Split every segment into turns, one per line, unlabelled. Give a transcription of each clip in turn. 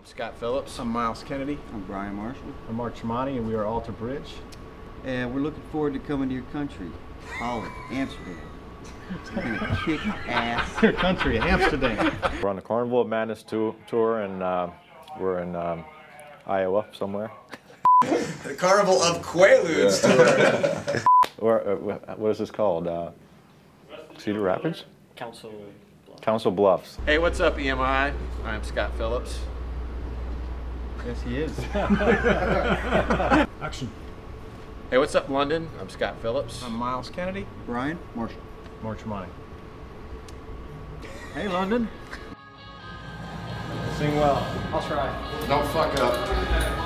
I'm Scott Phillips.
I'm Myles Kennedy.
I'm Brian Marshall,
I'm Mark Tremonti, and we are Alter Bridge.
and we're looking forward to coming to your country, Holland, Amsterdam. It's gonna kick ass.
Your country, Amsterdam.
We're on the Carnival of Madness tou- tour, and uh, we're in um, Iowa somewhere.
The Carnival of Quaaludes tour.
Or uh, what is this called? Uh, Cedar Rapids?
Council.
Council Bluffs.
Hey, what's up, EMI? I'm Scott Phillips.
Yes, he is. Action.
Hey, what's up, London? I'm Scott Phillips.
I'm Myles Kennedy.
Brian Marshall.
Mark Tremonti.
Hey, London.
Sing well.
I'll try.
Don't fuck up.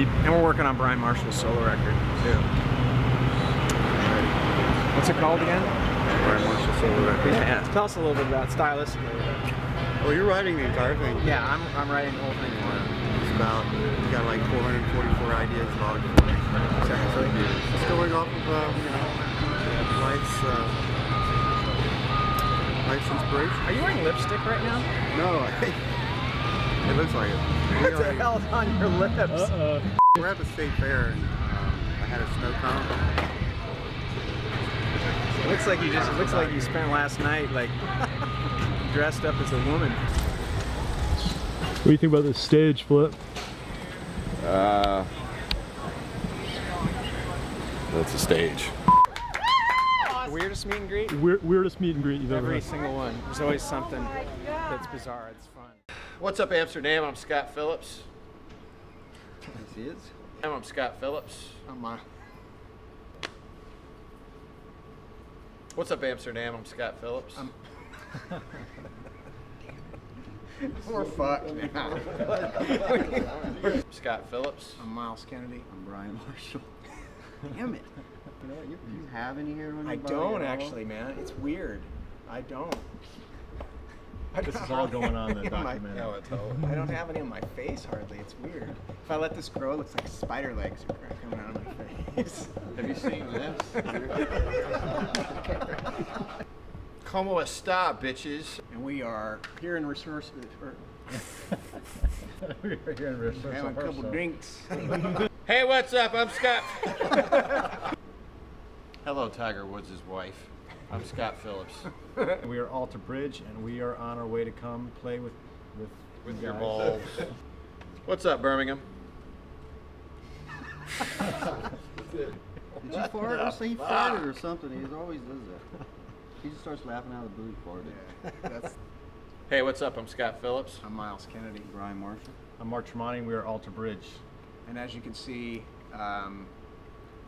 And we're working on Brian Marshall's solo record too. What's it called again? Brian Marshall solo record. Yeah.
Tell us a little bit about stylistically.
Well, you're writing the entire thing.
Yeah, I'm, I'm writing the whole thing for him.
It's about, you got like 444 ideas logged.
Exactly.
It's going off of, um, you know, life's, uh, life's inspiration.
Are you wearing lipstick right now?
No, I think it looks like it.
What the hell's on your lips?
We're at the state fair and um, I had a snow cone.
Looks like you just looks like you spent last night like dressed up as a woman.
What do you think about this stage flip?
Uh, that's a stage.
Weirdest meet and greet?
Weir- weirdest meet and greet you've ever
Every
had?
single one. There's always something that's bizarre. It's fun.
What's up, Amsterdam? I'm Scott Phillips.
Yes, he is.
I'm Scott Phillips.
I'm my,
What's up, Amsterdam? I'm Scott Phillips.
we're fucked now.
Scott Phillips.
I'm Myles Kennedy.
I'm Brian Marshall. Damn it. You know what? You, you have any hair on your
I
body
don't
at all?
actually, man. It's weird. I don't.
This is all going on in the
Yeah, my-
documentary.
No, oh, it's all.
I don't have any on my face hardly. It's weird. If I let this grow, it looks like spider legs are coming out of my face.
Have you seen this? Como esta, bitches?
And we are here in resource. Uh, or,
We're here in rehearsal.
having a couple drinks.
Hey, what's up? I'm Scott. Hello, Tiger Woods' wife. I'm Scott Phillips.
We are Alter Bridge, and we are on our way to come play with with,
With
you
your balls. What's up, Birmingham?
Did you fart? I say he farted or something. He always does that. He just starts laughing out of the blue. He farted.
That's,
Hey, what's up? I'm Scott Phillips.
I'm Myles Kennedy.
Brian Marshall.
I'm Mark Tremonti, we are Alter Bridge.
And as you can see, um,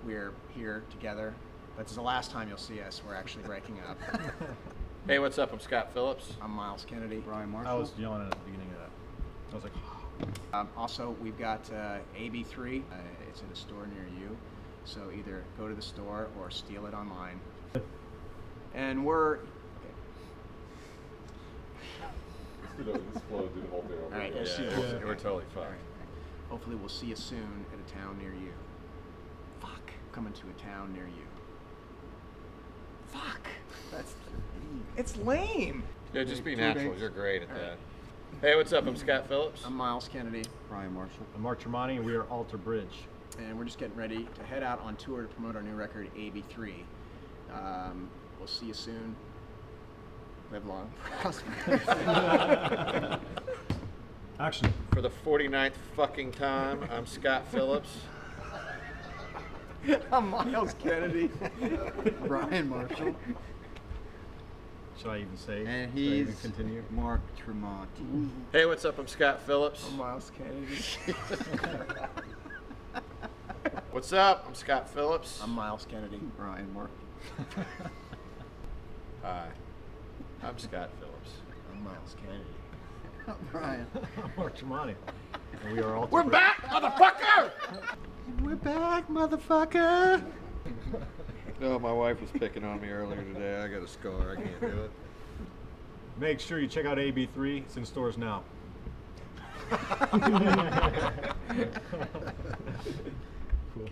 we're here together. That's the last time you'll see us. We're actually breaking up.
Hey, what's up? I'm Scott Phillips.
I'm Myles Kennedy.
Brian Marshall.
I was yelling at the beginning of that. I was like,
Um, also, we've got uh, AB3. Uh, it's in a store near you. So either go to the store or steal it online. And we're. All right, we'll see you.
Yeah, we're totally
All
fucked.
right. Hopefully, we'll see you soon at a town near you. Fuck. Coming to a town near you. Fuck. That's. It's lame.
Yeah, just be natural.
dates.
You're great at that. Hey, what's up? I'm Scott Phillips.
I'm Myles Kennedy,
Brian Marshall.
I'm Mark Tremonti, and we are Alter Bridge.
and we're just getting ready to head out on tour to promote our new record, AB3. Um, we'll see you soon. Live long, prosper.
Action.
For the 49th fucking time, I'm Scott Phillips.
I'm Myles Kennedy.
Brian Marshall.
Should I even say?
And
should I even
he's
continue.
Mark Tremonti. Mm-hmm.
Hey, what's up? I'm Scott Phillips.
I'm Myles Kennedy.
What's up? I'm Scott Phillips.
I'm Myles Kennedy.
Brian Mark.
Hi. I'm Scott Phillips.
I'm Myles Kennedy.
I'm Brian.
I'm Mark Tremonti. And we are all.
We're back, motherfucker!
We're back, motherfucker.
No, my wife was picking on me earlier today. I got a scar. I can't do it.
Make sure you check out AB3. It's in stores now. cool.